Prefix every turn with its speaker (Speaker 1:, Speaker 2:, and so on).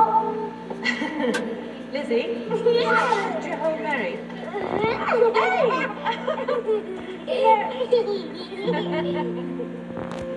Speaker 1: Oh.
Speaker 2: Lizzie?
Speaker 1: Yeah.
Speaker 2: Do you hold Mary?
Speaker 1: Hey!